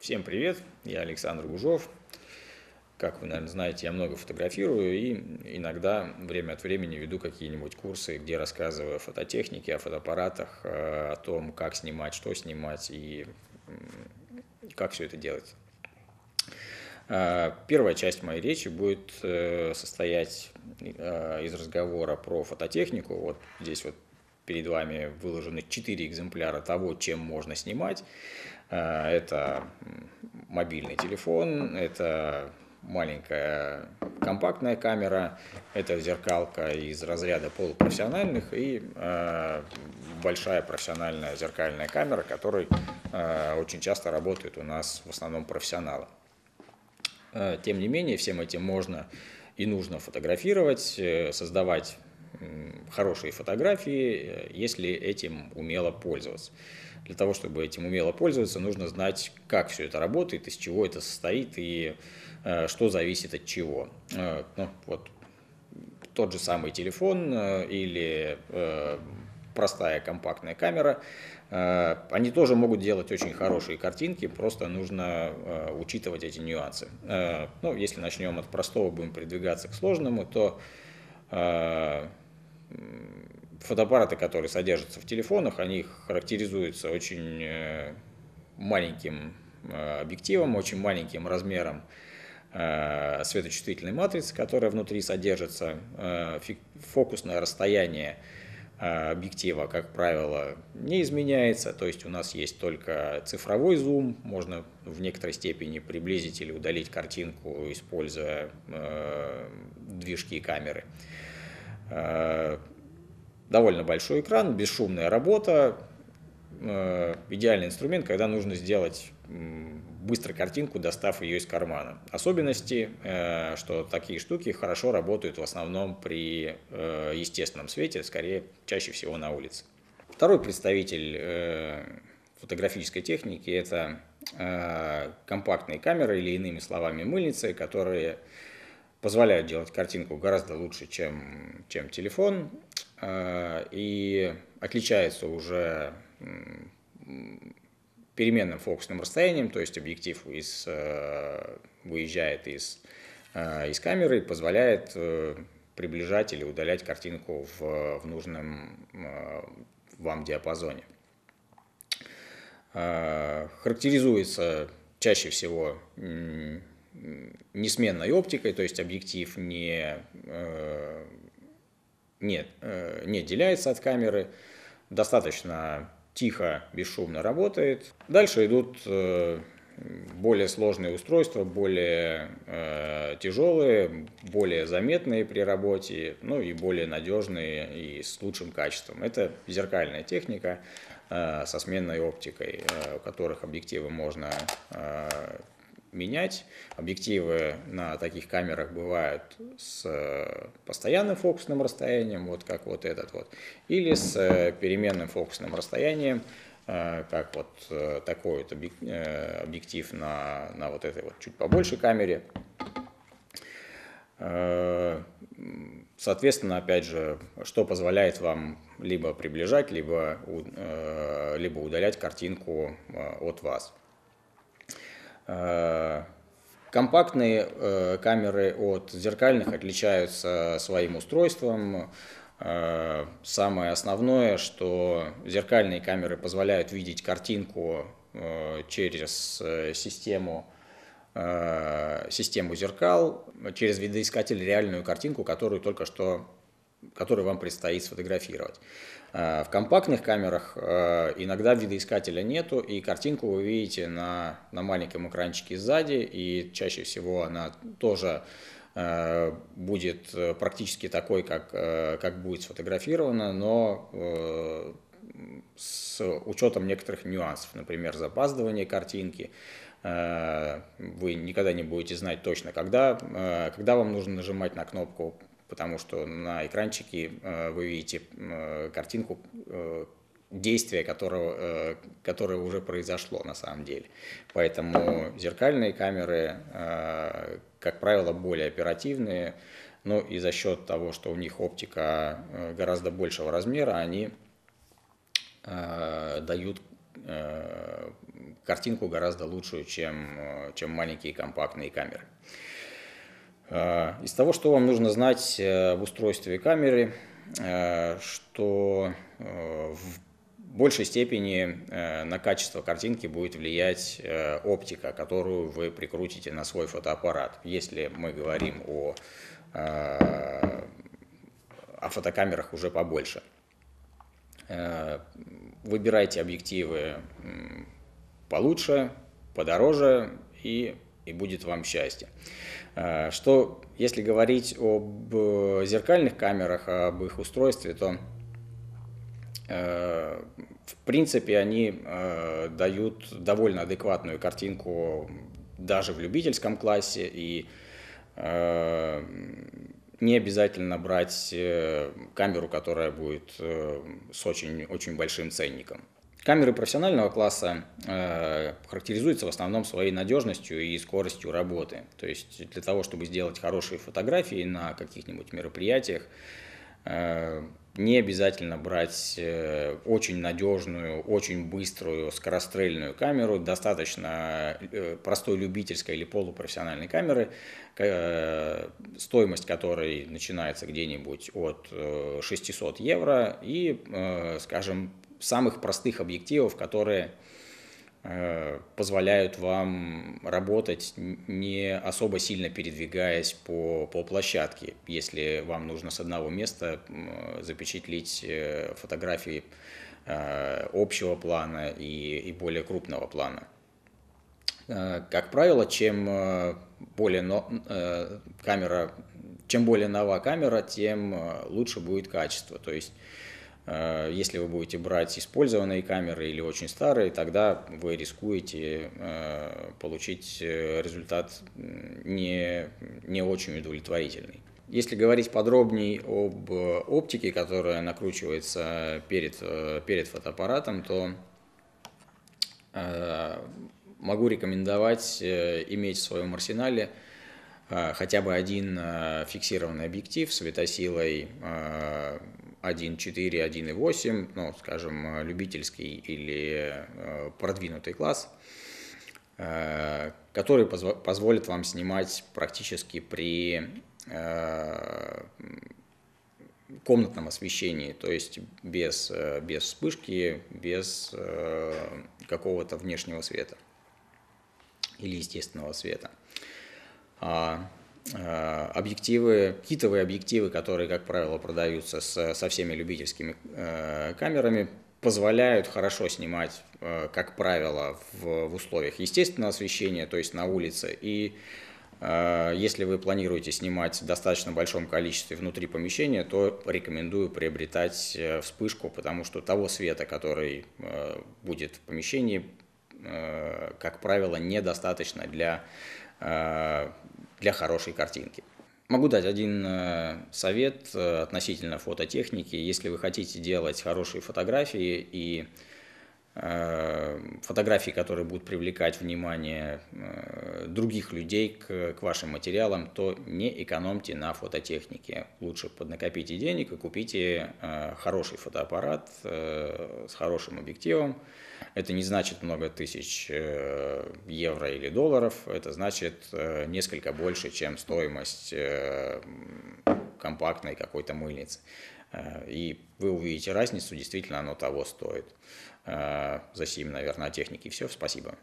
Всем привет, я Александр Гужов. Как вы, наверное, знаете, я много фотографирую и иногда время от времени веду какие-нибудь курсы, где рассказываю о фототехнике, о фотоаппаратах, э, о том, как снимать, что снимать и как все это делать. Э, первая часть моей речи будет э, состоять из разговора про фототехнику. Вот здесь вот перед вами выложены четыре экземпляра того, чем можно снимать. Это мобильный телефон, это маленькая компактная камера, это зеркалка из разряда полупрофессиональных и э, большая профессиональная зеркальная камера, которой э, очень часто работают у нас в основном профессионалы. Э, тем не менее, всем этим можно и нужно фотографировать, э, создавать хорошие фотографии, э, если этим умело пользоваться. Для того, чтобы этим умело пользоваться, нужно знать, как все это работает, из чего это состоит и э, что зависит от чего. Э, ну, вот тот же самый телефон или простая компактная камера, они тоже могут делать очень хорошие картинки, просто нужно учитывать эти нюансы. Ну, если начнем от простого, будем продвигаться к сложному, то фотоаппараты, которые содержатся в телефонах, они характеризуются очень э, маленьким э, объективом, очень маленьким размером э, светочувствительной матрицы, которая внутри содержится. Фокусное расстояние объектива, как правило, не изменяется, то есть у нас есть только цифровой зум, можно в некоторой степени приблизить или удалить картинку, используя движки камеры довольно большой экран, бесшумная работа, э, идеальный инструмент, когда нужно сделать быстро картинку, достав ее из кармана. Особенности, э, что такие штуки хорошо работают в основном при э, естественном свете, скорее чаще всего на улице. Второй представитель фотографической техники – это компактные камеры или иными словами мыльницы, которые позволяют делать картинку гораздо лучше, чем, чем телефон, э, и отличается уже переменным фокусным расстоянием, то есть объектив из, э, выезжает из, э, из камеры и позволяет приближать или удалять картинку в, в нужном вам диапазоне. Характеризуется чаще всего несменной оптикой, то есть объектив не, э, не, э, не отделяется от камеры, достаточно тихо, бесшумно работает. Дальше идут э, более сложные устройства, более тяжелые, более заметные при работе, ну и более надежные и с лучшим качеством. Это зеркальная техника со сменной оптикой, у которых объективы можно менять. Объективы на таких камерах бывают с э, постоянным фокусным расстоянием, вот как вот этот вот, или с э, переменным фокусным расстоянием, э, как вот такой вот объектив на, на вот этой вот чуть побольше камере. Соответственно, опять же, что позволяет вам либо приближать, либо, либо удалять картинку от вас. Э, компактные э, камеры от зеркальных отличаются своим устройством. Э, самое основное, что зеркальные камеры позволяют видеть картинку через систему, систему зеркал, через видоискатель реальную картинку, которую только что которую вам предстоит сфотографировать. Э, в компактных камерах э, иногда видоискателя нету, и картинку вы видите на, на маленьком экранчике сзади, и чаще всего она тоже э, будет практически такой, как, как будет сфотографирована, но с учетом некоторых нюансов, например, запаздывание картинки, вы никогда не будете знать точно, когда, когда вам нужно нажимать на кнопку потому что на экранчике э, вы видите э, картинку э, действия, которого, которое уже произошло на самом деле. Поэтому зеркальные камеры, как правило, более оперативные, но и за счет того, что у них оптика гораздо большего размера, они дают картинку гораздо лучшую, чем, чем маленькие компактные камеры. Из того, что вам нужно знать в устройстве камеры, что в большей степени э, на качество картинки будет влиять э, оптика, которую вы прикрутите на свой фотоаппарат. Если мы говорим о, э, о фотокамерах уже побольше. Выбирайте объективы получше, подороже и, и будет вам счастье. Что, если говорить об зеркальных камерах, об их устройстве, то Э, в принципе, они э, дают довольно адекватную картинку даже в любительском классе, и э, не обязательно брать камеру, которая будет с очень, очень большим ценником. Камеры профессионального класса характеризуются в основном своей надежностью и скоростью работы. То есть для того, чтобы сделать хорошие фотографии на каких-нибудь мероприятиях, не обязательно брать э, очень надежную, очень быструю скорострельную камеру, достаточно э, простой любительской или полупрофессиональной камеры, э, стоимость которой начинается где-нибудь от 600 евро и, скажем, самых простых объективов, которые Э, позволяют вам работать, не особо сильно передвигаясь по, по площадке, если вам нужно с одного места э, фотографии э, общего плана и, и более крупного плана. Как правило, чем более но, камера, чем более нова камера, тем лучше будет качество. То есть если вы будете брать использованные камеры или очень старые, тогда вы рискуете э, получить э, результат не, не очень удовлетворительный. Если говорить подробнее об оптике, которая накручивается перед, перед фотоаппаратом, то могу рекомендовать иметь в своем арсенале хотя бы один фиксированный объектив светосилой 1.4, 1.8, ну, скажем, любительский или э, продвинутый класс, э, который позволит вам снимать практически при э, комнатном освещении, то есть без, без вспышки, без какого-то внешнего света или естественного света. Э, объективы, китовые объективы, которые, как правило, продаются с, со всеми любительскими э, камерами, позволяют хорошо снимать, э, как правило, в, в условиях естественного освещения, то есть на улице. И э, если вы планируете снимать в достаточно большом количестве внутри помещения, то рекомендую приобретать э, вспышку, потому что того света, который э, будет в помещении, как правило, недостаточно для для хорошей картинки. Могу дать один э, совет э, относительно фототехники. Если вы хотите делать хорошие фотографии и фотографии, которые будут привлекать внимание других людей к, к вашим материалам, то не экономьте на фототехнике. Лучше поднакопите денег и купите хороший фотоаппарат с хорошим объективом, это не значит много тысяч э, евро или долларов, это значит э, несколько больше, чем стоимость э, компактной какой-то мыльницы. И вы увидите разницу, действительно оно того стоит. За сим, наверное, о технике все. Спасибо.